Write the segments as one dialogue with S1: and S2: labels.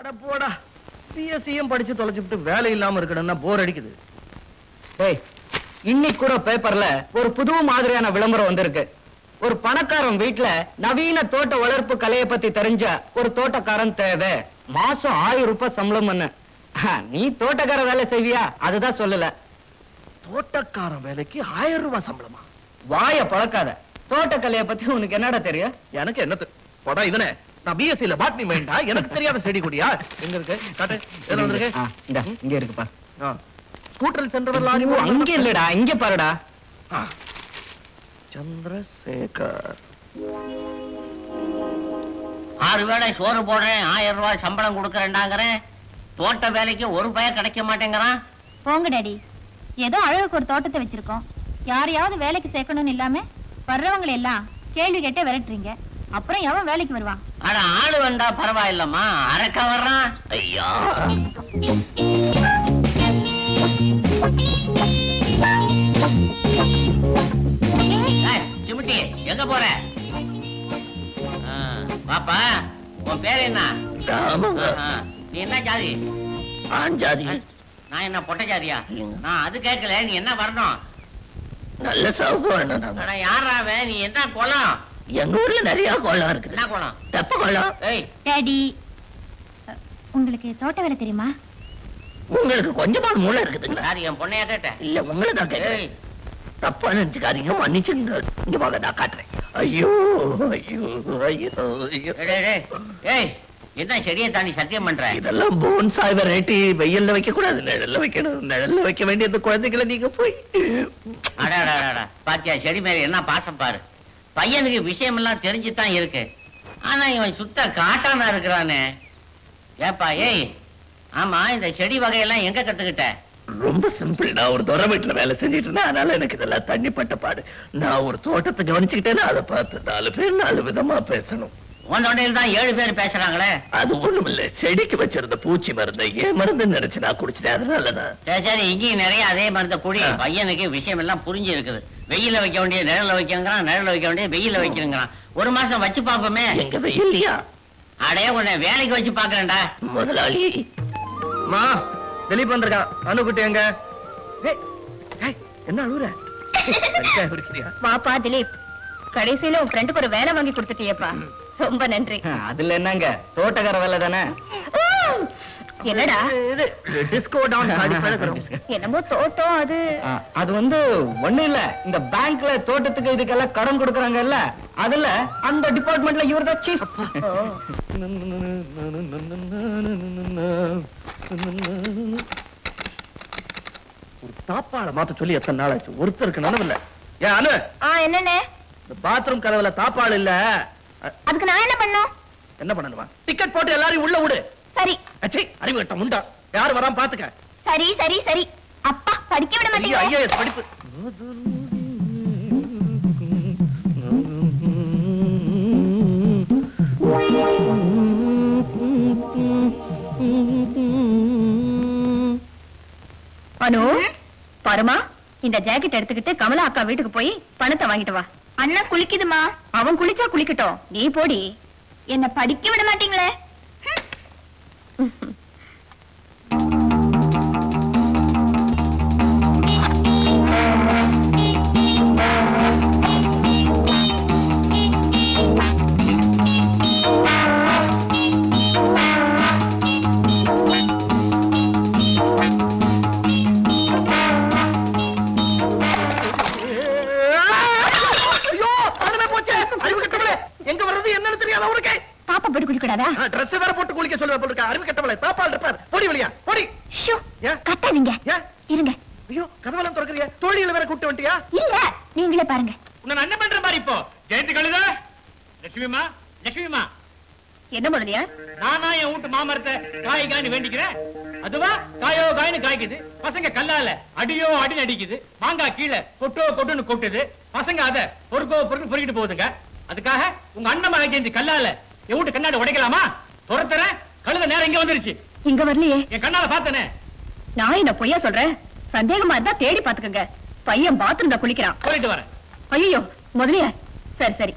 S1: அட போடா. பிஎஸ்சியும் படிச்சு தொலைச்சுட்டு வேலை இல்லாம இருக்கணும்னா போர் அடிக்குது.
S2: இன்னைக்கு கூட பேப்பர்ல ஒரு புது மாதிரியான விளம்பரம் வந்திருக்கு. ஒரு பணக்காரன் வீட்ல நவீன தோட்ட வளர்ப்பு கலையை பத்தி தெரிஞ்ச ஒரு தோட்டக்காரன் தேவை. மாசம் ஆயிரம் ரூபாய் சம்பளம் நீ தோட்டக்கார வேலை செய்வியா? அதுதான் சொல்லல.
S1: தோட்டக்காரன் வேலைக்கு ஆயிரம் ரூபாய் சம்பளமா?
S2: வாய பழக்காத. தோட்டக்கலையை பத்தி உனக்கு என்னடா தெரியும்?
S1: எனக்கு என்ன தெ- போடா இதுனே. நான் பிஎஸ்சி ல பாட்னி மைண்டா எனக்கு தெரியாத செடி கொடியா? எங்க இருக்கு? காட்டு. எதுல வந்திருக்கு?
S2: இந்தா, இங்க இருக்குப்பா.
S1: ஸ்கூட்டரில் சென்றவர் லாரி
S2: அங்க இல்லடா இங்க பாருடா.
S1: சந்திரசேகர்.
S3: ஆறு வேளை சோறு போடுறேன் ஆயிரம் ரூபாய் சம்பளம் கொடுக்கறேன்டாங்கிறேன். தோட்ட வேலைக்கு ஒரு பய கிடைக்க மாட்டேங்கிறான்.
S4: போங்க டாடி. ஏதோ அழகுக்கு ஒரு தோட்டத்தை வச்சிருக்கோம். யாரையாவது வேலைக்கு சேர்க்கணும்னு இல்லாம வர்றவங்களை எல்லாம் கேள்வி கேட்டே விரட்டுறீங்க. அப்புறம் எவன் வேலைக்கு வருவான்
S3: அட ஆளு வந்தா பரவாயில்லம்மா. அரக்க வர்றான் ஐயா. சிமிட்டி எங்க போற? ஆ, பாப்பா உன் பேர் என்ன? ஆஹா, நீ என்ன ஜாதி?
S1: ஆஞ்சாதி
S3: நான் என்ன பொட்ட ஜாதியா? நான் அது கேட்கல நீ என்ன வரணும்?
S1: நல்ல சவுக்கு வேணும்
S3: அட யாரா அவன்? நீ என்ன குளம்?
S1: எங்க ஊர்ல நிறைய கோலம் இருக்கு
S3: என்ன குளம்
S1: தெப்ப கோலம்.
S3: ஏய்.
S4: டாடி உங்களுக்கு தோட்ட வேலை தெரியுமா?
S1: உங்களுக்கு கொஞ்சமாவது மூளை இருக்குதுங்களா?
S3: யாரு என் பொண்ணையா கேட்ட
S1: இல்ல உங்களை தான்
S3: ஏய்.
S1: தப்பா நினைச்சுக்காதீங்க மன்னிச்சுங்க இங்க வாங்க நான் காட்டுறேன். ஐயோ ஐயோ ஐயோ.
S3: ஏய் என்ன செடியை தாண்டி சத்தியம் பண்ற?
S1: இதெல்லாம் போன்சாய் வெரைட்டி வெயில்ல வைக்க கூடாது நிழல்ல வைக்கணும். நிழல்ல வைக்க வேண்டியது குழந்தைகளை நீங்க போய்.
S3: அடாடாடாடா பாத்தியா செடி மேல என்ன பாசம் பாரு. பையனுக்கு விஷயம் எல்லாம் தெரிஞ்சுதான் இருக்கு. ஆனா இவன் சுத்த காட்டானா இருக்கிறானே. ஏப்பா ஏய் ஆமா இந்த செடி வகையெல்லாம் எங்க கத்துக்கிட்ட?
S1: ரொம்ப சிம்பிள் நான் ஒரு துறை வீட்டுல வேலை செஞ்சுட்டு இருந்தேன் அதனால எனக்கு இதெல்லாம் தண்ணி பட்ட பாடு. நான் ஒரு தோட்டத்தை கவனிச்சுக்கிட்டேன்னா அதை பார்த்து நாலு பேர் நாலு விதமா பேசணும்.
S3: உன் தொண்டையில் தான் ஏழு பேர் பேசுறாங்களே.
S1: அது ஒண்ணும் இல்ல. செடிக்கு வச்சிருந்த பூச்சி மருந்தை ஏன் மருந்து நினைச்சு நான் குடிச்சிட்டேன். அதனாலதான்
S3: சரி இங்கேயும் நிறைய அதே மருந்த குடி. பையனுக்கு விஷயம் எல்லாம் புரிஞ்சு இருக்குது வெயில வைக்க வேண்டிய நிழல்ல வைக்கங்கிறான் நிழல்ல வைக்க வேண்டிய வெயில வைக்கணுங்கிறான். ஒரு மாசம் வச்சு பாப்போமே
S1: எங்க வெயில்லையா?
S3: அடே உன்னை வேலைக்கு வச்சு பாக்குறேன்டா
S1: முதலாளி. மா திலீப் வந்திருக்கான். அணுகுட்டி எங்க? என்ன அழுகுற
S4: வாப்பா திலீப். கடைசியில உன் ஃப்ரெண்டுக்கு ஒரு வேலை வாங்கி கொடுத்துட்டியப்பா. ரொம்ப நன்றி.
S2: அதுல என்னங்க? தோட்டக்கார வேலை தானே
S4: என்னடா?
S1: இது டிஸ்கோ டான்ஸ் ஆடி பழகுறோம்
S4: என்னமோ தோட்டம் அது.
S2: ஆ, அது வந்து ஒண்ணு இல்ல. இந்த பேங்க்ல தோட்டத்துக்கு இதுக்கெல்லாம் கடன் கொடுக்கறாங்கல்ல அதுல அந்த டிபார்ட்மெண்ட்ல இவர் தான் சீஃப்
S1: ஒரு தாப்பாள மாத்த சொல்லி எத்தனை நாள் ஆச்சு? ஒருத்தருக்கு ஏன் அனு? இந்த பாத்ரூம் கதவுல தாப்பாள் இல்ல.
S4: அதுக்கு நான் என்ன பண்ணும்
S1: என்ன பண்ணணுமா? டிக்கெட் போட்டு எல்லாரையும் உள்ள விடு.
S4: சரி.
S1: அச்சி அறிவு கட்ட முண்டா. யாரு வராம பாத்துக்க.
S4: சரி சரி சரி. அப்பா படிக்க விட மாட்டீங்க
S1: ஐயா படிப்பு.
S4: அனு பரமா இந்த ஜாக்கெட் எடுத்துக்கிட்டு கமலா அக்கா வீட்டுக்கு போய் பணத்தை வாங்கிட்டு வா. அண்ணா குளிக்குதுமா? அவன் குளிச்சா குளிக்கட்டும். நீ போடி. என்ன படிக்க விட மாட்டீங்களே.
S5: காய் காய்னு வேண்டிக்கிறேன் அதுவா? காயோ காய்னு காய்க்குது. பசங்க கல்லால அடியோ அடின்னு அடிக்குது. மாங்காய் கீழே கொட்டோ கொட்டுன்னு கொட்டுது. பசங்க அத பொறுக்கோ பொறுக்கு பொறுக்கிட்டு போகுதுங்க. அதுக்காக உங்க அண்ணன் மகன் கல்லால என் வீட்டு கண்ணாடி உடைக்கலாமா? துரத்துறேன். கழுத நேரம் இங்க வந்துருச்சு.
S4: இங்க வரலையே.
S5: என் கண்ணால பார்த்தனே.
S4: நான் என்ன பொய்யா சொல்றேன் சந்தேகமா இருந்தா தேடி பாத்துக்கங்க பையன் பாத்ரூம்ல குளிக்கிறான்.
S5: போயிட்டு வரேன்.
S4: ஐயோ முதலியா சரி சரி.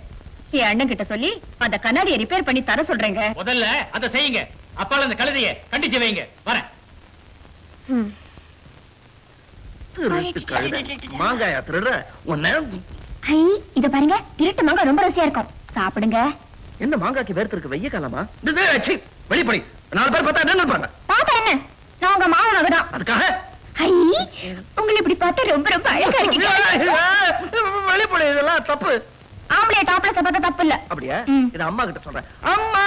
S4: என் அண்ணன் கிட்ட சொல்லி அந்த கண்ணாடியை ரிப்பேர் பண்ணி தர சொல்றேங்க.
S5: முதல்ல அதை செய்யுங்க. அப்பால அந்த கழுதைய கண்டிச்சு வைங்க. வரேன்.
S1: கழுதை. மாங்காயா திருடுற உன்னை?
S4: ஐ இத பாருங்க திருட்டு மாங்காய் ரொம்ப ருசியா இருக்கும். சாப்பிடுங்க.
S1: என்ன மாங்காய்க்கு வேர்த்து இருக்கு வெய்ய காலமா? வெளிப்படி. நாலு பேர் பார்த்தா என்ன நினைப்பாங்க?
S4: பாத்தா என்ன? நான் உங்க மாமா மகதான்
S1: அதுக்காக?
S4: ஐ உங்களை இப்படி பார்த்தா ரொம்ப ரொம்ப அழகா இருக்கீங்க
S1: வெளிப்படி இதெல்லாம் தப்பு.
S4: ஆம்பளைய டாப்ல பார்த்தா தப்பு இல்ல.
S1: அப்படியா. இது அம்மா கிட்ட சொல்றேன். அம்மா!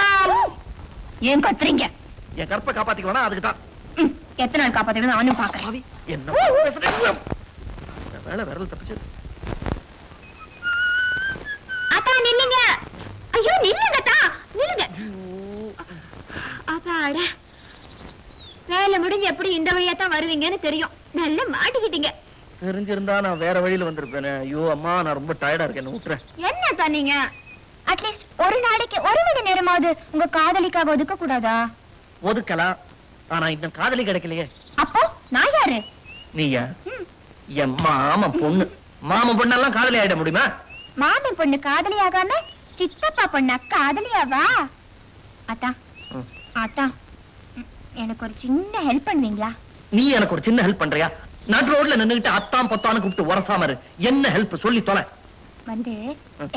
S4: ஏன் கத்துறீங்க?
S1: என் கற்பை காப்பாத்திக்க வேணா அதுக்கு தான்
S4: எத்தனை நாள் காப்பாத்துறது நானும் பாக்குறேன்
S1: என்ன வேலை விரல் தப்பிச்சு
S4: அத்தா நில்லுங்க. ஐயோ நில்லுங்க அத்தா. நில்லுங்க. அப்பாட வேலை முடிஞ்சு எப்படி இந்த வழியா தான் வருவீங்கன்னு தெரியும். நல்லா மாட்டிக்கிட்டீங்க.
S1: தெரிஞ்சிருந்தா நான் வேற வழியில வந்திருப்பேனே. ஐயோ அம்மா நான் ரொம்ப டயர்டா இருக்கேன். என்ன விட்டுறேன்
S4: என்ன அத்தா நீங்க? அட்லீஸ்ட் ஒரு நாளைக்கு ஒரு மணி நேரமாவது உங்க காதலிக்காக ஒதுக்க கூடாதா
S1: ஒதுக்கலாம். ஆனா இந்த காதலி கிடைக்கலையே.
S4: அப்போ நான் யாரு?
S1: நீயா? என் மாமன் பொண்ணு. மாமன் பொண்ணெல்லாம் காதலி ஆயிட முடியுமா?
S4: மாமன் பொண்ணு காதலி ஆகாம சித்தப்பா பொண்ணா காதலியாவா? அத்தா. அத்தா எனக்கு ஒரு சின்ன ஹெல்ப் பண்ணுவீங்களா?
S1: நீ எனக்கு ஒரு சின்ன ஹெல்ப் பண்றியா? நடு ரோட்ல நின்னுகிட்டு அத்தான் பத்தான்னு கூப்பிட்டு உரசாம இரு. என்ன ஹெல்ப் சொல்லி தொலை.
S4: வந்து.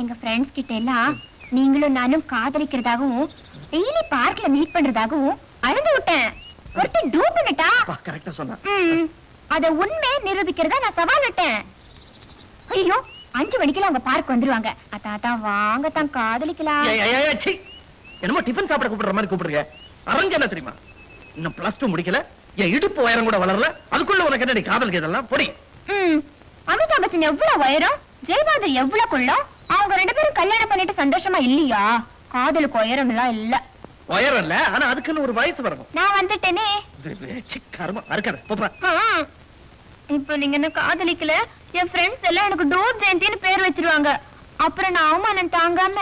S4: எங்க ஃப்ரெண்ட்ஸ் கிட்ட எல்லாம் நீங்களும் நானும் காதலிக்கிறதாகவும் டெய்லி பார்க்ல மீட் பண்றதாகவும் அழுந்து விட்டேன். ஒருத்தன் டூ பண்ணிட்டா?
S1: கரெக்டா சொன்ன.
S4: அத உண்மை நிரூபிக்கிறதா நான் சவால் விட்டேன். ஐயோ அஞ்சு மணிக்கெல்லாம் அவங்க பார்க் வந்துருவாங்க. அத்தா வாங்க தான் காதலிக்கலாம்.
S1: என்னமோ டிஃபன் சாப்பிட கூப்பிடுற மாதிரி கூப்பிடுறீங்க. அரஞ்சு என்ன தெரியுமா? இன்னும் பிளஸ் டூ முடிக்கல. என் இடுப்பு உயரம் கூட வளரல. அதுக்குள்ள உனக்கு என்னடி காதலுக்கு இதெல்லாம் பொடி.
S4: அமிதாப் பச்சன் எவ்வளவு உயரம்? ஜெயபாதர் எவ்வளவு குள்ளம் அவங்க ரெண்டு பேரும் கல்யாணம் பண்ணிட்டு சந்தோஷமா இல்லையா? காதலுக்கு உயரம் எல்லாம் இல்ல.
S1: உயரம் இல்ல ஆனா அதுக்குன்னு ஒரு வயசு வரணும்.
S4: நான் வந்துட்டேனே.
S1: அறுக்காத போப்பா.
S4: ஆ, இப்போ நீங்க என்ன காதலிக்கல? என் ஃப்ரெண்ட்ஸ் எல்லாம் எனக்கு டோப் ஜெயந்தின்னு பேர் வச்சிருவாங்க. அப்புறம் நான் அவமானம் தாங்காம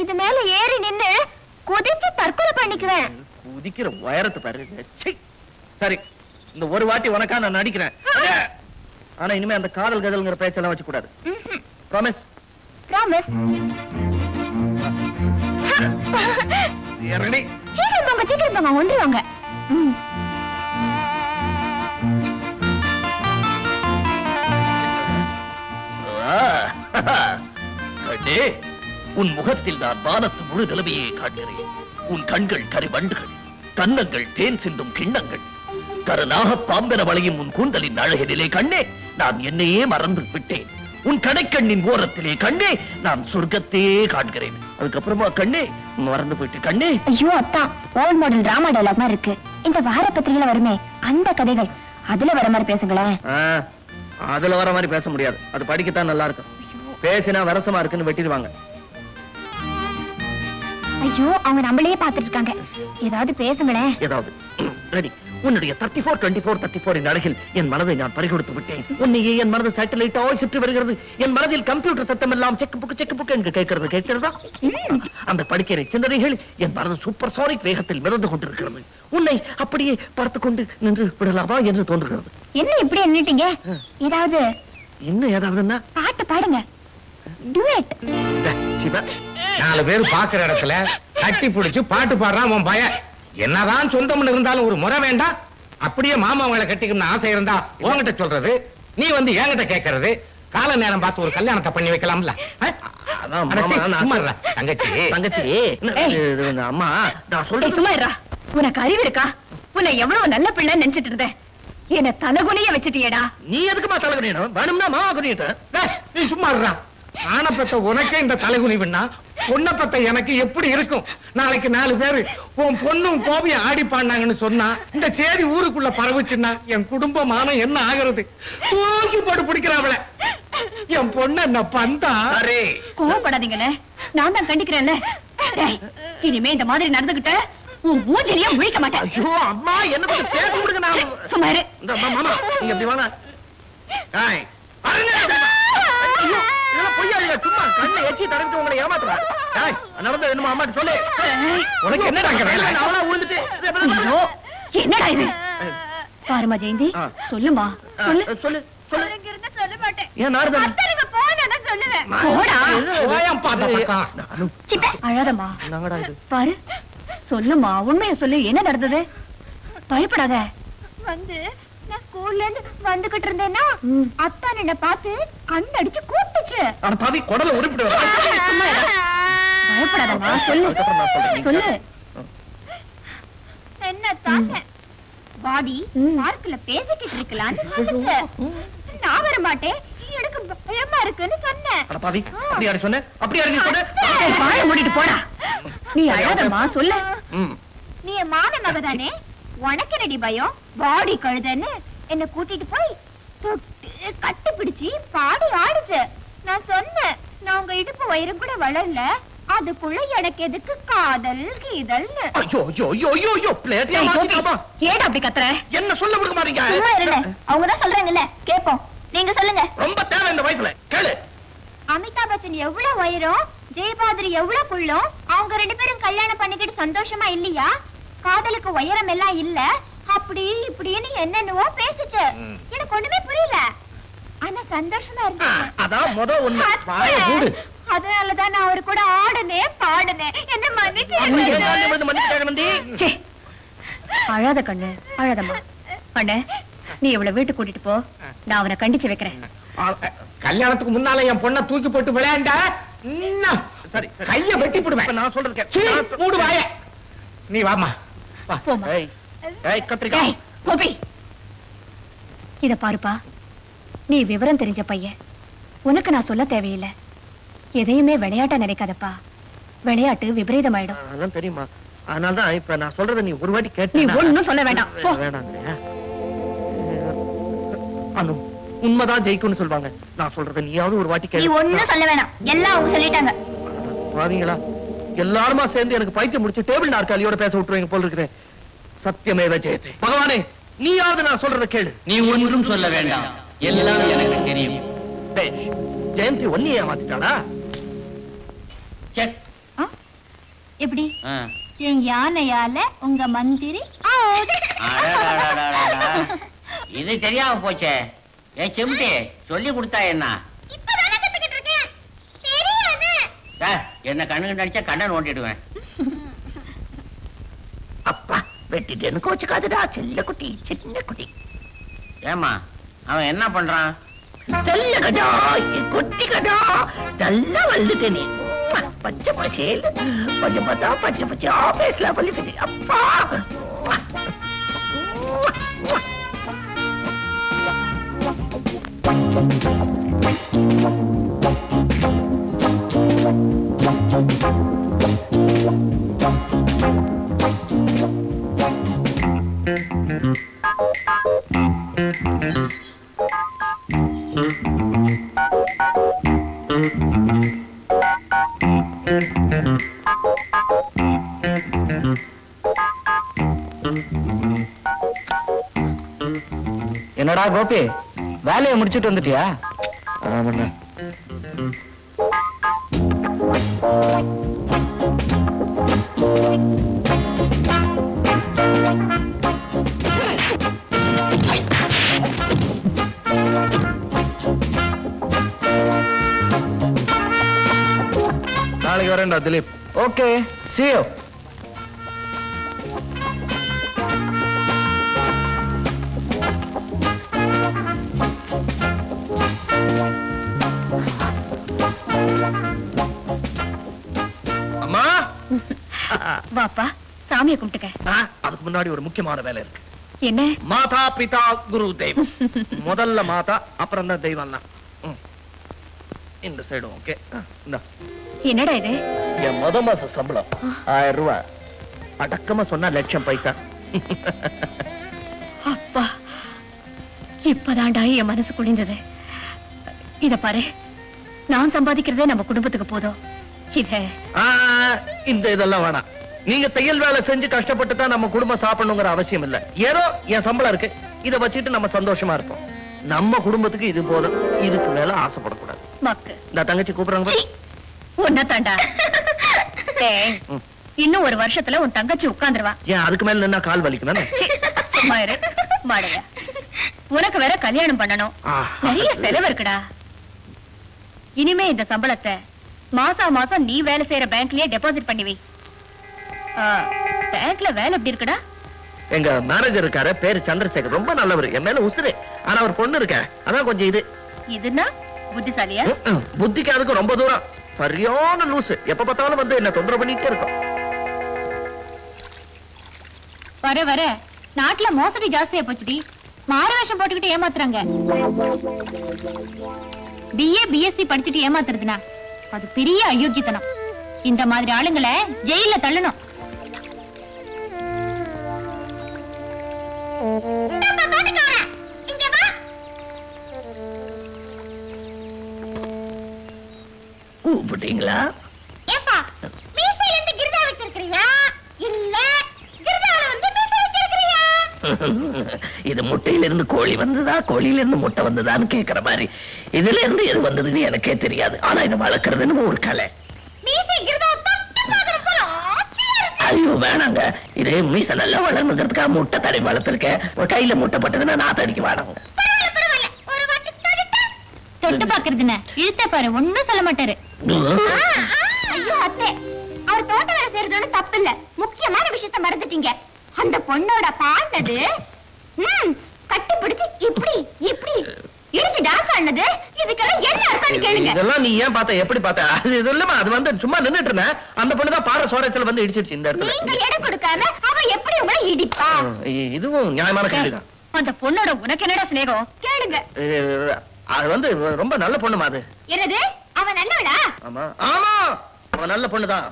S4: இது மேல ஏறி நின்னு குதிச்சு தற்கொலை பண்ணிக்குவேன்.
S1: குதிக்கிற உயரத்தை பாரு. சரி இந்த ஒரு வாட்டி உனக்கா நான் நடிக்கிறேன். ஆனா இனிமே அந்த காதல் கதல்ங்கிற பேச்செல்லாம் வச்சு கூடாது ப்ராமிஸ்
S4: ப்ராமிஸ்
S1: இறங்கி
S4: சீக்கிரம் போங்க சீக்கிரம் போங்க ஒன்றுவாங்க
S1: கண்ணே உன் முகத்தில் நான் வானத்து முழு நிலைமையை காண்கிறேன். உன் கண்கள் கரிவண்டுகள் கன்னங்கள் தேன் சிந்தும் கிண்ணங்கள். கருநாக பாம்பென வளையும் உன் கூந்தலின் அழகினிலே கண்ணே. நான் என்னையே மறந்து விட்டேன். உன் கடைக்கண்ணின் ஓரத்திலே கண்ணே நான் சொர்க்கத்தையே காண்கிறேன். அதுக்கப்புறமா கண்ணே மறந்து போயிட்டு கண்ணே.
S4: ஐயோ அத்தா ஓல்ட் மாடல் டிராமா மாதிரி இருக்கு. இந்த வார பத்திரிகையில வருமே அந்த கதைகள் அதுல வர மாதிரி பேசுங்களேன்
S1: அதுல வர மாதிரி பேச முடியாது. அது படிக்கத்தான் நல்லா இருக்கும். பேசினா வரசமா இருக்குன்னு வெட்டிடுவாங்க.
S4: ஐயோ அவங்க நம்மளையே பாத்துட்டு இருக்காங்க. ஏதாவது பேசுங்களேன்.
S1: ஏதாவது. ரெடி உன்னுடைய thirty four twenty four thirty four அழகில் என் மனதை நான் பறிகொடுத்து விட்டேன். உன்னையே என் மனது சேட்டலைட்டாய் சுற்றி வருகிறது. என் மனதில் கம்ப்யூட்டர் சத்தம் எல்லாம் செக் புக்கு செக் புக்கு என்று கேட்கிறது. கேட்கிறதா? அந்த படிக்கிற சிந்தனைகள் என் மனது சூப்பர் சோனிக் வேகத்தில் மிதந்து கொண்டிருக்கிறது. உன்னை அப்படியே பார்த்துக் கொண்டு நின்று விடலாமா என்று தோன்றுகிறது.
S4: என்ன இப்படி நின்னுட்டீங்க ஏதாவது
S1: இன்னும் ஏதாவதுன்னா?
S4: பாட்டு பாடுங்க. டுவேட்
S1: சிவா
S6: நாலு பேர் பாக்குற இடத்துல கட்டி பிடிச்சு பாட்டு பாடுறான் உன் பையன். என்னதான் சொந்தம்னு இருந்தாலும் ஒரு முறை வேண்டாம் அப்படியே மாமா அவங்கள கட்டிக்கணும்னு ஆசை இருந்தா உன்கிட்ட சொல்றது நீ வந்து என்கிட்ட கேட்கறது கால நேரம் பார்த்து ஒரு கல்யாணத்தை பண்ணி வைக்கலாம்ல. தங்கச்சி.
S1: தங்கச்சி அம்மா நான் சொல்றது
S4: சும்மா இருடா. உனக்கு அறிவு இருக்கா? உன்னை எவ்வளவு நல்ல பிள்ளைன்னு நினைச்சிட்டு இருந்தேன். என்ன தலகுனிய வச்சுட்டியேடா.
S1: நீ எதுக்குமா தலைகுனியணும்? வேணும்னா மாமா குனியிட்டேன்
S6: டேய், நீ சும்மா இருடா. ஆனை பெத்த உனக்கே இந்த தலைகுனிவுன்னா பொண்ணை பெத்த எனக்கு எப்படி இருக்கும்? நாளைக்கு நாலு பேரு உன் பொண்ணும் கோபியும் ஆடி பாடினாங்கன்னு சொன்னா இந்த செய்தி ஊருக்குள்ள பரவுச்சுன்னா என் குடும்ப மானம் என்ன ஆகுறது? தூக்கி போட்டு பிடிக்கிறேன் அவளை. என் பொண்ணு என்ன பந்தா?
S1: அரே
S4: கோவப்படாதீங்கண்ணே. நான் தான் கண்டிக்கிறேன்ல. டேய், இனிமே இந்த மாதிரி நடந்துகிட்ட உன் மூஞ்சிலேயே முழிக்க மாட்டேன்.
S1: ஐயோ அம்மா என்ன பத்தி பேச
S4: சீ,
S1: நான்.
S4: சும்மா இரு.
S1: இந்த அம்மா, மாமா நீங்க இப்படி வாங்க. இதெல்லாம் பொய்யா இல்ல, சும்மா கண்ணை எச்சி தடவிட்டு உங்களை ஏமாத்துறா நடந்தது என்னமோ அம்மாட்ட சொல்லு.
S6: உனக்கு என்னடா அங்க வேலை?
S1: அவளா விழுந்துட்டு
S4: என்னடா இது? பாருமா ஜெயந்தி. சொல்லுமா சொல்லு.
S1: சொல்லு சொல்லு.
S4: சொல்ல மாட்டேன்
S1: ஏன் நாங்கடா இது?
S4: பாரு சொல்லுமா உண்மையை சொல்லு என்ன நடந்தது? பயப்படாத. வந்து ஸ்கூல்ல இருந்து வந்துகிட்டு இருந்தேன்னா அத்தான் என்ன பார்த்து கண் அடிச்சு கூப்பிட்டுச்சு
S1: பாவி குடல
S4: சொல்லு. சொல்லு. என்ன பாடி பேசிக்கிட்டு இருக்கலாம்னு சொல்லுச்சு. நான் வர மாட்டேன் எனக்கு பயமா இருக்குன்னு சொன்னேன்.
S1: அட பாவி அப்படி யாரு சொன்ன? நீ சொன்ன?
S4: வாயை மூடிட்டு போடா. நீ அழாதம்மா சொல்லு. நீ என் மான மகதானே? உனக்கு ரெடி பயம்? பாடி கழுதன்னு என்ன கூட்டிட்டு போய் தொட்டு கட்டி பிடிச்சு பாடி ஆடுச்சு. நான் சொன்னேன் நான் உங்க இடுப்பு வயிறு கூட வளரல. அதுக்குள்ள எனக்கு எதுக்கு காதல் கீதல்னு
S1: ஐயோ ஐயோ ஐயோ ஐயோ ஐயோ பிளேட்
S4: ஏய், கோபி, ஏன் அப்படி கத்துற?
S1: என்ன சொல்ல விட மாட்டீங்க?
S4: சும்மா இருங்க. அவங்க தான் சொல்றாங்கல்ல. கேப்போம். நீங்க சொல்லுங்க.
S1: ரொம்ப தேவை இந்த வயசுல. கேளு.
S4: அமிதாப் பச்சன் எவ்வளவு உயரம்? ஜெயபாதிரி எவ்வளவு குள்ளும் அவங்க ரெண்டு பேரும் கல்யாணம் பண்ணிக்கிட்டு சந்தோஷமா இல்லையா? காதலுக்கு உயரம் எல்லாம் இல்ல. அப்படி இப்படின்னு என்னென்னவோ பேசுச்சு. எனக்கு ஒண்ணுமே புரியல. ஆனா சந்தோஷமா
S1: ஆ,
S4: இருந்துச்சு.
S1: அதான் முத ஒண்ணு.
S4: அதனாலதான் நான் அவர் கூட ஆடுனேன் பாடுனேன் என்ன
S1: அண்ணி,
S4: மன்னிச்சு? அழாத கண்ணு அழாதம்மா கண்ணு நீ இவளை வீட்டுக்கு கூட்டிட்டு போ. நான் அவனை கண்டிச்சு வைக்கிறேன்.
S6: கல்யாணத்துக்கு முன்னால என் பொண்ணை தூக்கி போட்டு விளையாண்டா?
S1: சரி.
S6: கைய வெட்டி போடுவேன்.
S1: நான் சொல்றது
S6: மூடு வாய. நீ வாமா வா.
S4: கோபி. இத பாருப்பா. நீ விவரம் தெரிஞ்ச பையன். உனக்கு நான் சொல்ல தேவையில்லை. எதையுமே விளையாட்டா நினைக்காதப்பா. விளையாட்டு விபரீதமாயிடும்.
S1: அதெல்லாம் தெரியுமா. அதனாலதான் இப்ப நான் சொல்றத நீ ஒரு வாட்டி
S4: நீ
S1: கேட்டு
S4: ஒண்ணும் சொல்ல வேண்டாம்?
S1: அனு உண்மைதான் ஜெயிக்கும்னு சொல்லுவாங்க நான் சொல்றத நீயாவது ஒரு வாட்டி
S4: நீ
S1: கேளு.
S4: ஒண்ணும் சொல்ல வேணாம். எல்லாம் அவங்க சொல்லிட்டாங்க.
S1: பாவீங்களா எல்லாருமா சேர்ந்து எனக்கு பைத்தியம் முடிச்சு டேபிள் நாற்காலியோட பேச விட்டுருவீங்க போல இருக்கிறேன் சத்தியமேவ ஜெயத்தே. பகவானே நீயாவது நான் சொல்றத கேளு.
S3: நீ ஒன்றும் சொல்ல வேண்டாம். எல்லாம் எனக்கு தெரியும்.
S1: டேய், ஜெயந்தி ஒன்னியே ஏமாத்திட்டாளா?
S4: எப்படி. என் யானையால உங்க மந்திரி.
S3: இது தெரியாம போச்சே ஏன் செம்டி சொல்லி கொடுத்தா என்ன என்ன கண்ணு நடிச்சா கண்ணை நோண்டிடுவேன்
S1: அப்பா வெட்டிட்டேன்னு கோச்சுக்காதுடா செல்ல குட்டி சின்ன குட்டி.
S3: ஏமா அவன் என்ன பண்றான்?
S1: செல்ல கடா என் குட்டி கடா நல்லா வளர்ந்துட்டே பச்சை பச்சேல் பச்சை பார்த்தா பச்சை பச்சை ஆபேஸ்ல வலிக்குது அப்பா! உம்மா. உம்மா,
S2: கோபி வேலையை முடிச்சிட்டு வந்துட்டியா?
S1: ஆமாண்ணா. நாளைக்கு வரேன்டா திலீப்.
S2: ஓகே see
S1: முன்னாடி ஒரு முக்கியமான வேலை இருக்கு.
S4: என்ன?
S1: மாதா பிதா குரு தெய்வம். முதல்ல மாதா அப்புறம் தான் தெய்வம். இந்த சைடு ஓகே
S4: என்னடா இது?
S1: என் முத மாச சம்பளம் ஆயிரம் ரூபாய் அடக்கமா சொன்னா லட்சம் பைசா
S4: அப்பா இப்பதான்டா என் மனசு குளிந்தது இத பாரு நான் சம்பாதிக்கிறதே நம்ம குடும்பத்துக்கு போதும். இத.
S1: இந்த இதெல்லாம் வேணாம். நீங்க தையல் வேலை செஞ்சு கஷ்டப்பட்டு தான் நம்ம குடும்பம் சாப்பிடணுங்கிற அவசியம் இல்ல. ஏதோ என் சம்பளம் இருக்கு. இத வச்சுட்டு நம்ம சந்தோஷமா இருப்போம். நம்ம குடும்பத்துக்கு இது போதும். இதுக்கு மேல ஆசைப்படக்கூடாது. இந்த தங்கச்சி கூப்பிடுறாங்க.
S4: இன்னும் ஒரு வருஷத்துல உன் தங்கச்சி உட்கார்ந்துருவா.
S1: ஏன் அதுக்கு மேல நின்னா கால் வலிக்கணும்
S4: உனக்கு வேற கல்யாணம் பண்ணணும். நிறைய செலவு இருக்குடா. இனிமே இந்த சம்பளத்தை மாசா மாசம் நீ வேலை செய்யற பேங்க்லயே டெபாசிட் பண்ணி வை. பேங்க்ல வேலை எப்படி இருக்குடா?
S1: எங்க மேனேஜர் இருக்காரு பேரு சந்திரசேகர். ரொம்ப நல்லவர். என் மேல உசுரு ஆனா அவர் பொண்ணு இருக்க? அதான் கொஞ்சம் இது.
S4: இதுன்னா புத்திசாலியா.
S1: புத்திக்கு அதுக்கு ரொம்ப தூரம். சரியான லூசு. எப்ப பார்த்தாலும் வந்து என்ன தொந்தரவு பண்ணிட்டே இருக்கும்.
S4: வர வர. நாட்டுல மோசடி ஜாஸ்தியா போச்சுடி. மாறு வேஷம் போட்டுக்கிட்டு ஏமாத்துறாங்க. பிஏ பிஎஸ்சி படிச்சுட்டு ஏமாத்துறதுனா அது பெரிய அயோக்கியத்தனம். இந்த மாதிரி ஆளுங்களை ஜெயில தள்ளணும்.
S1: கூப்பிட்டீங்களா?
S4: ஏப்பா மீசையில இருந்து கிருதா வச்சிருக்கிறியா? இல்ல கிருதால வந்து மீசை வச்சிருக்கிறியா?
S1: இது முட்டையில இருந்து கோழி வந்ததா கோழியில இருந்து முட்டை வந்ததான்னு கேக்குற மாதிரி. இதுல இருந்து எது வந்ததுன்னு எனக்கே தெரியாது. ஆனா இதை வளர்க்கறதுன்னு ஒரு கலை. ஐயோ வேணாங்க. இது மீச நல்லா வளர்ந்துக்கிறதுக்காக முட்டை தடை வளர்த்திருக்கேன் ஒரு கையில முட்டை பட்டதுன்னா நான் தடிக்க வேணாங்க
S4: தொட்டு பாக்குறதுன்னு. இழுத்த பாரு ஒண்ணும் சொல்ல மாட்டாரு. ஐயோ அத்தை. அவர் தோட்ட வேலை செய்யறதோட தப்பு இல்ல. முக்கியமான விஷயத்த மறந்துட்டீங்க. அந்த பொண்ணோட பாண்டது ம் கட்டி பிடிச்சு இப்படி இப்படி. இடிச்சு டான்ஸ் ஆனது இதுக்கெல்லாம் என்ன அர்த்தம்னு கேளுங்க.
S1: இதெல்லாம் நீ ஏன் பார்த்த? எப்படி பார்த்த? அது இது இல்லமா அது வந்து சும்மா நின்னுட்டு இருந்தேன். அந்த பொண்ணு தான் பாடுற சோரத்தில் வந்து இடிச்சிருச்சு இந்த
S4: நீங்க
S1: இடத்துல
S4: இடம் கொடுக்காம அவ எப்படி உங்களை இடிப்பா?
S1: இதுவும் நியாயமான கேள்விதான்.
S4: அந்த பொண்ணோட உனக்கு என்னடா சிநேகம்? கேளுங்க.
S1: அது வந்து ரொம்ப நல்ல பொண்ணுமா அது.
S4: என்னது? அவ நல்லவளா?
S1: ஆமா. ஆமா! அவ நல்ல பொண்ணுதான்.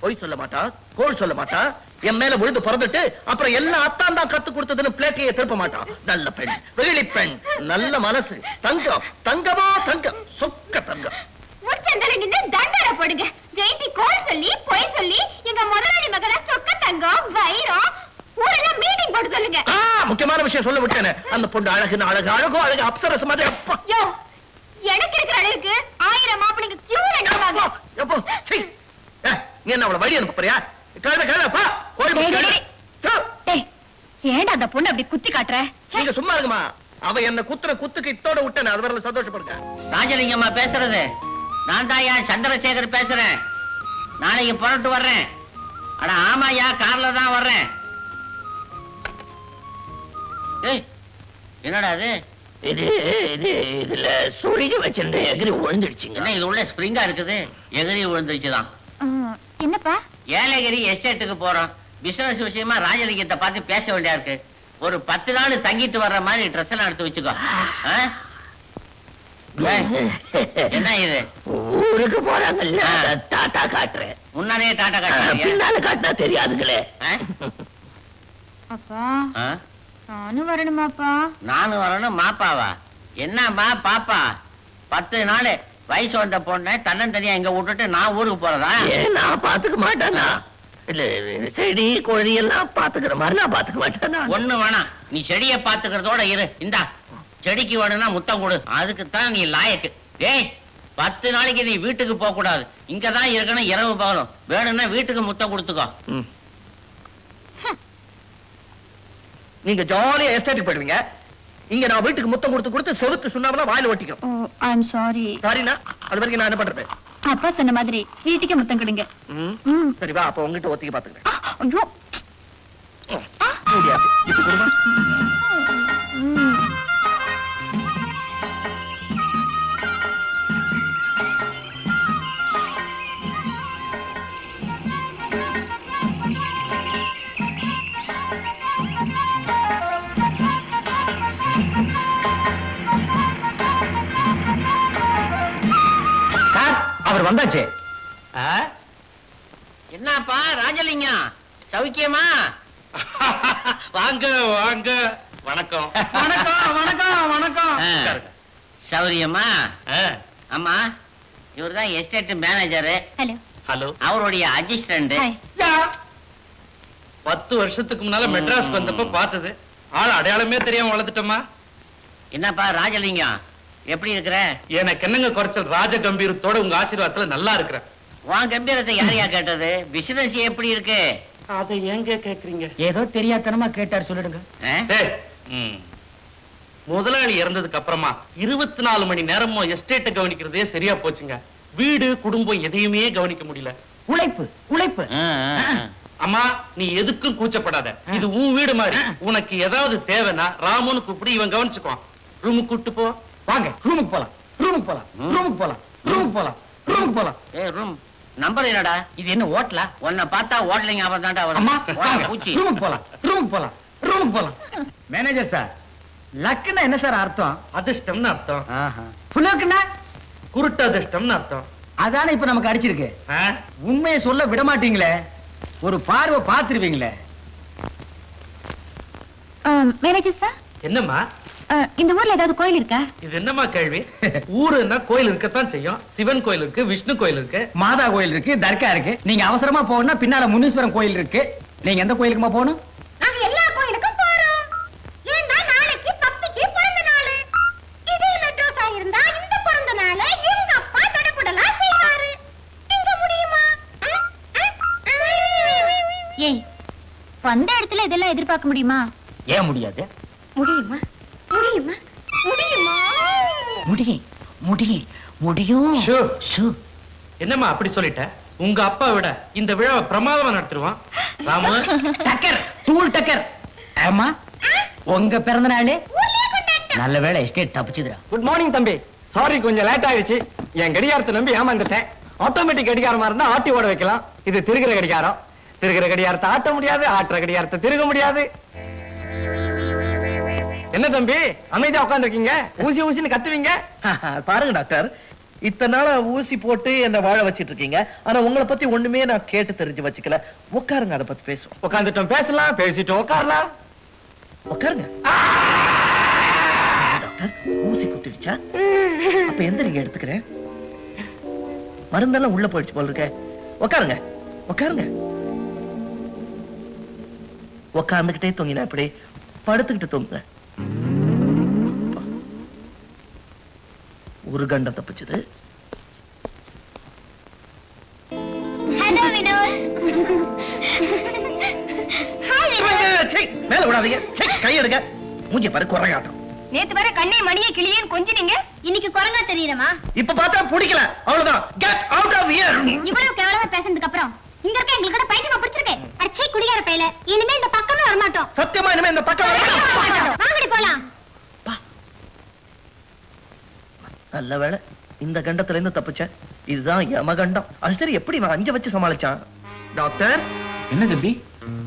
S1: பொய் சொல்ல மாட்டா கோல் சொல்ல மாட்டா. என் மேல விழுந்து பிறந்துட்டு அப்புறம் எல்லாம் அத்தான் தான் கத்து கொடுத்ததுன்னு பிளேட்டையே திருப்ப மாட்டான். நல்ல பெண் வெகுளி பெண். நல்ல மனசு. தங்கம் தங்கமா தங்கம். சொக்க தங்கம்.
S4: தண்டனை போடுங்க. ஜெயந்தி கோல் சொல்லி பொய் சொல்லி எங்க முதலாளி மகள சொக்க தங்கம் வைரம் ஊரெல்லாம் மீட்டிங் போட்டு சொல்லுங்க.
S1: முக்கியமான விஷயம் சொல்ல விட்டேனே. அந்த பொண்ணு அழகுன்னு அழகு அழகோ அழகு அப்சரஸ் மாதிரி. அப்பா.
S4: எனக்கு இருக்கிற அளவுக்கு ஆயிரம்
S1: எப்போ சீ. ஏ, நீ என்ன அவளை வழி அனுப்ப
S4: ஏன்டா அந்த பொண்ணு அப்படி குத்தி காட்டுற? ச்சே.
S1: நீங்க சும்மா இருக்குமா அவ என்ன குத்துற குத்துக்கு இத்தோட விட்டேன் அது வரல சந்தோஷப்படுங்க.
S3: ராஜலிங்கம்மா பேசுறது. நான் தாயா சந்திரசேகர் பேசுறேன்? நாளைக்கு புறட்டு வர்றேன். அட ஆமாயா கார்ல தான் வர்றேன். என்னடா அது?
S1: இது இது இதுல சொருகி வச்சிருந்த எகிரி விழுந்துடுச்சுங்க
S3: இது உள்ள ஸ்ப்ரிங்கா இருக்குது? எதிரி விழுந்துருச்சுதான்
S4: ம், என்னப்பா?
S3: ஏலகிரி எஸ்டேட்டுக்கு போறோம். பிசினஸ் விஷயமா ராஜலிங்கத்தை பார்த்து பேச வேண்டியா இருக்கு. ஒரு பத்து நாள் தங்கிட்டு வர்ற மாதிரி ட்ரெஸ் எல்லாம் எடுத்து வச்சுக்கோ. என்ன இது?
S1: ஊருக்கு போறாங்கல்ல. டாட்டா காட்டுறேன்.
S3: முன்னாடியே டாட்டா
S1: ஆ,
S3: காட்டுறியா?
S1: பின்னால காட்டினா தெரியாதுங்களே.
S3: ஆ?
S4: அப்பா
S3: ஆ?
S4: நானும் வரணுமாப்பா?
S3: நானும் வரணும் மாப்பாவா? என்னம்மா பாப்பா? பத்து நாள். வயசு வந்த பொண்ணை தன்னந்தனியா இங்க விட்டுட்டு நான் ஊருக்கு போறதா?
S1: நான் பாத்துக்க மாட்டேனா? இல்ல செடி கோழி எல்லாம் பாத்துக்கிற மாதிரி நான் பாத்துக்க மாட்டேனா?
S3: ஒண்ணு வேணாம். நீ செடியை பாத்துக்கிறதோட இரு. இந்தா செடிக்கு வேணும்னா முத்தம் கொடு. அதுக்கு தான் நீ லாயக்கு. டேய் பத்து நாளைக்கு நீ வீட்டுக்கு போக கூடாது. இங்கதான் இருக்கணும் இரவு பகலும். வேணும்னா வீட்டுக்கு முத்தம் கொடுத்துக்கோ.
S1: நீங்க ஜாலியா எஸ்டேட்டுக்கு போயிடுவீங்க. இங்க நான் வீட்டுக்கு முத்தம் கொடுத்து கொடுத்து செவுத்து சுண்ணாமலாம் வாயில ஒட்டிக்கும்.
S4: ஐ எம் சாரி
S1: சாரிண்ணா அது வரைக்கும் நான் என்ன பண்றது?
S4: அப்பா சொன்ன மாதிரி வீட்டுக்கு முத்தம் கொடுங்க.
S1: சரி வா அப்ப உங்ககிட்ட ஒத்திக்க பாத்துக்கிறேன்.
S4: ஐயோ.
S1: முடியாது இப்ப கொடுமா.
S2: சார் வந்தாச்சு?
S3: என்னப்பா ராஜலிங்கம் சௌக்கியமா?
S5: வாங்க வாங்க. வணக்கம்.
S2: வணக்கம் வணக்கம்.
S3: சௌரியமா அம்மா இவர்தான் எஸ்டேட் மேனேஜரு
S4: ஹலோ.
S5: ஹலோ.
S3: அவருடைய அசிஸ்டன்ட்
S5: பத்து வருஷத்துக்கு முன்னால மெட்ராஸ்க்கு வந்தப்ப பார்த்தது. ஆள் அடையாளமே தெரியாம வளர்த்துட்டோமா?
S3: என்னப்பா ராஜலிங்கம்? எப்படி இருக்கிற?
S5: எனக்கு என்னங்க குறைச்சல்? ராஜ கம்பீரத்தோட உங்க ஆசீர்வாதத்துல நல்லா இருக்கிறேன்
S3: உன் கம்பீரத்தை யாரையா கேட்டது? பிசினஸ் எப்படி இருக்கு?
S5: அதை எங்க கேக்குறீங்க?
S2: ஏதோ தெரியாதனமா கேட்டார் சொல்லிடுங்க.
S5: முதலாளி இறந்ததுக்கு அப்புறமா இருபத்தி நாலு மணி நேரமும் எஸ்டேட்டை கவனிக்கிறதே சரியா போச்சுங்க. வீடு குடும்பம் எதையுமே கவனிக்க முடியல.
S2: உழைப்பு உழைப்பு.
S6: அம்மா நீ எதுக்கும் கூச்சப்படாத. இது உன் வீடு மாதிரி. உனக்கு ஏதாவது தேவைன்னா ராமுன்னு கூப்பிடு இவன் கவனிச்சுக்குவான். ரூமுக்கு கூட்டு போ.
S2: வாங்க ரூமுக்கு போலாம் ரூமுக்கு போலாம் ரூமுக்கு போலாம் ரூமுக்கு போலாம் ரூமுக்கு போலாம்.
S3: ஏ ரூம் நம்பர் என்னடா?
S2: இது என்ன ஓட்டலா
S3: உன்னை பார்த்தா ஓட்டலிங்க அவன் தான்டா
S2: அம்மா
S3: வரும்
S2: வாங்க
S3: ஓட பூச்சி.
S2: ரூமுக்கு போலாம் ரூமுக்கு போலாம் ரூமுக்கு போலாம். மேனேஜர் சார் லக்குன்னா என்ன சார் அர்த்தம்?
S6: அதிர்ஷ்டம்னு அர்த்தம்.
S2: புலக்குன்னா
S6: குருட்டு அதிர்ஷ்டம்னு அர்த்தம்.
S2: அதானே இப்ப நமக்கு அடிச்சிருக்கு? உண்மையை சொல்ல விட மாட்டீங்களே. ஒரு பார்வை பார்த்துருவீங்களே.
S4: மேனேஜர் சார்
S6: என்னம்மா?
S4: இந்த ஊர்ல ஏதாவது கோயில் இருக்கா?
S6: இது என்னம்மா கேள்வி? ஊருன்னா கோயில் இருக்கத்தான் செய்யும். சிவன் கோயில் இருக்கு விஷ்ணு கோயில் இருக்கு
S2: மாதா கோயில் இருக்கு தர்கா இருக்கு. நீங்க அவசரமா போகணும்னா பின்னால முனீஸ்வரன் கோயில் இருக்கு. நீங்க எந்த கோயிலுக்குமா போகணும்?
S4: நாங்க எல்லா கோயிலுக்கும் போறோம். ஏன்னா நாளைக்கு பப்பிக்கு பிறந்த நாள். இதே மெட்ரோஸா இருந்தா இந்த பிறந்த நாள எங்க அப்பா தடபுடலாம் செய்வாரு. இங்க முடியுமா? அஹ், அஹ், அஹ். ஏய் வந்த இடத்துல இதெல்லாம் எதிர்பார்க்க முடியுமா?
S2: ஏன் முடியாது?
S4: முடியுமா? முடியுமா? முடியுமா?
S3: முடியும் முடியும் முடியும்
S6: ஷூ.
S3: ஷூ.
S6: என்னம்மா அப்படி சொல்லிட்ட? உங்க அப்பா விட இந்த விழாவை பிரமாதமா நடத்திடுவான். ராமு
S2: டக்கர் தூள் டக்கர். ஆமா உங்க பிறந்த நாள் நல்ல வேளை எஸ்டேட் தப்பிச்சுதுடா. குட் மார்னிங் தம்பி. சாரி கொஞ்சம் லேட் ஆயிடுச்சு. என் கடிகாரத்தை நம்பி ஏமாந்துட்டேன். ஆட்டோமேட்டிக் கடிகாரமா இருந்தா ஆட்டி ஓட வைக்கலாம். இது திருகிற கடிகாரம். திருகிற கடிகாரத்தை ஆட்ட முடியாது ஆட்டுற கடிகாரத்தை திருக முடியாது. என்ன தம்பி அமைதியா உட்காந்துருக்கீங்க ஊசி ஊசின்னு கத்துவீங்க?
S1: பாருங்க டாக்டர். இத்தனை நாளா ஊசி போட்டு என்ன வாழ வச்சிட்டு இருக்கீங்க ஆனா உங்களை பத்தி ஒண்ணுமே நான் கேட்டு தெரிஞ்சு வச்சுக்கல. உட்காருங்க அதை பத்தி பேசுவோம்.
S2: உட்காந்துட்டோம் பேசலாம் பேசிட்டோம் உட்காரலாம்.
S1: உட்காருங்க. ஊசி குத்திடுச்சா? அப்ப எந்த நீங்க எடுத்துக்கிறேன்? மருந்தெல்லாம் உள்ள போயிடுச்சு போல இருக்க. உட்காருங்க உட்காருங்க. உட்கார்ந்துகிட்டே தூங்கினா எப்படி? படுத்துக்கிட்டு தூங்குங்க. ஒரு கண்டம் தப்பிச்சது.
S4: ஹலோ வினோத் ஹாய் வினோத்
S1: சீ, மேல விடாதீங்க சீ, கை எடுங்க மூஞ்சி பாரு குறையாட்டம்.
S4: நேத்து வர கண்ணே மணியே கிளியேன்னு கொஞ்சினீங்க. இன்னைக்கு குரங்கா தெரியறமா
S1: இப்ப பார்த்தா பிடிக்கல. அவ்வளவுதான். கெட் அவுட் ஆஃப் ஹியர்
S4: இவ்வளவு கேவலமா பேசுனதுக்கு அப்புறம் இங்க இருக்க எங்களுக்கு கூட பைத்தியமா பிடிச்சிருக்கு. அடிச்சே குடிகார பையல. இனிமே இந்த பக்கமே வர மாட்டோம்
S1: சத்தியமா இனிமே இந்த பக்கம் வர-
S4: வாங்கடி போலாம்.
S1: நல்ல வேளை இந்த கண்டத்துல இருந்து தப்பிச்சேன் இதுதான் யமகண்டம் அது சரி எப்படி அஞ்ச வச்சு சமாளிச்சான்? டாக்டர்?
S7: என்ன தம்பி?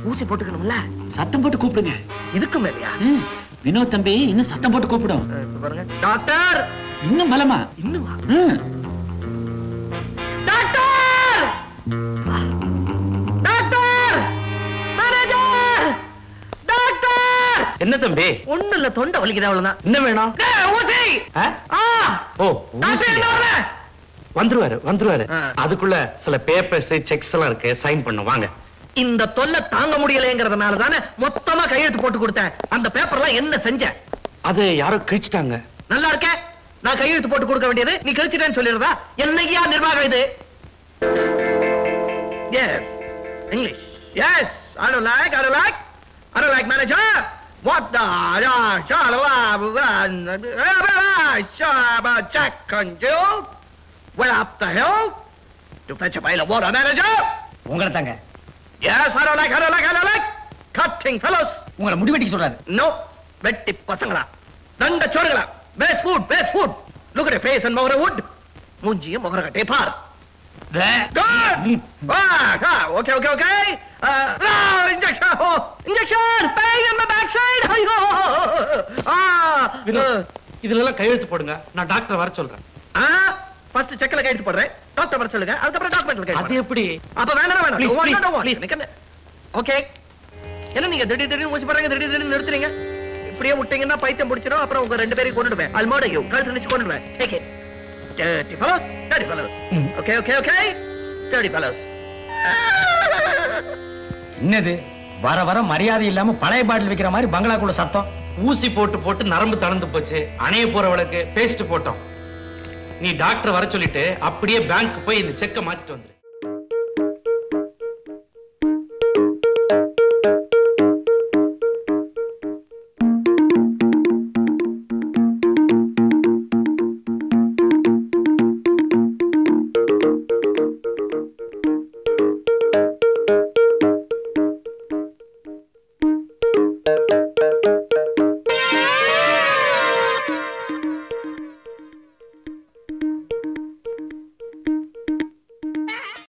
S1: ஊசி போட்டுக்கணும்ல?
S7: சத்தம் போட்டு கூப்பிடுங்க.
S1: இதுக்கு மேலயா?
S7: வினோத் தம்பி இன்னும் சத்தம் போட்டு கூப்பிடும்.
S1: பாருங்க. டாக்டர்!
S7: இன்னும் பலமா?
S1: இன்னும்? டாக்டர்!
S6: என்ன தம்பி?
S1: ஒண்ணு இல்ல தொண்டை வலிக்குது அவ்வளவுதான்.
S6: என்ன வேணும்? ஓ வந்துருவாரு வந்துருவாரு. அதுக்குள்ள சில பேப்பர்ஸ் செக்ஸ் எல்லாம் இருக்கு. சைன் பண்ணும் வாங்க.
S1: இந்த தொல்லை தாங்க முடியலைங்கிறதுனால தானே மொத்தமா கையெழுத்து போட்டு கொடுத்தேன். அந்த பேப்பர்லாம் என்ன செஞ்ச?
S6: அது யாரோ கிழிச்சிட்டாங்க.
S1: நல்லா இருக்க. நான் கையெழுத்து போட்டு கொடுக்க வேண்டியது நீ கழிச்சிட்டேன்னு சொல்லிடுறதா? என்னையா நிர்வாகம் இது. Yes, I don't like, I don't like, I don't like manager. What the, Jack and Jill went up the hill to fetch a pail of water, manager.
S2: உங்களை தாங்க
S1: Yes, I don't like, I don't like, I don't like. Cutting fellows.
S2: உங்களை முடிவெட்டிக்க சொல்றாரு
S1: No, வெட்டி பசங்களா தண்ட சோறுகளா face foot face foot look at face and மோகர வுட் மூஞ்சியும் மோகர கட்டே பார் Uh, ah, injection! Oh, injection! Pain in my backside! ஐயோ!
S6: இதுல எல்லாம் கையெழுத்து போடுங்க. நான் டாக்டர் வர சொல்றேன்.
S1: first செக்ல கையெழுத்து போடுறேன். டாக்டர் வர சொல்லுங்க. அதுக்கப்புறம் டாக்குமெண்ட்ல
S6: அது எப்படி?
S1: அப்ப
S6: please.
S1: நிக்கங்க. Okay. என்ன நீங்க திடீர் திடீர்னு ஊசி போடுறீங்க? திடீர் திடீர்னு நிறுத்துறீங்க? இப்படியே விட்டீங்கன்னா பைத்தியம் பிடிச்சிடும். அப்புறம் உங்க ரெண்டு பேரையும் கொண்டுடுவேன் you. கழுத்து நிச்சு கொண்டுடுவேன். Dirty fellows, dirty fellows. Okay, okay, okay. Dirty fellows.
S2: என்னது? வர வர மரியாதை இல்லாம பழைய பாட்டில் வைக்கிற மாதிரி பங்களாக்குள்ள சத்தம்.
S6: ஊசி போட்டு போட்டு நரம்பு தளர்ந்து போச்சு. அணைய போறவளுக்கு பேஸ்ட் போட்டோம். நீ டாக்டர் வர சொல்லிட்டு அப்படியே பேங்க் போய் இந்த செக்கை மாத்திட்டு வந்துரு.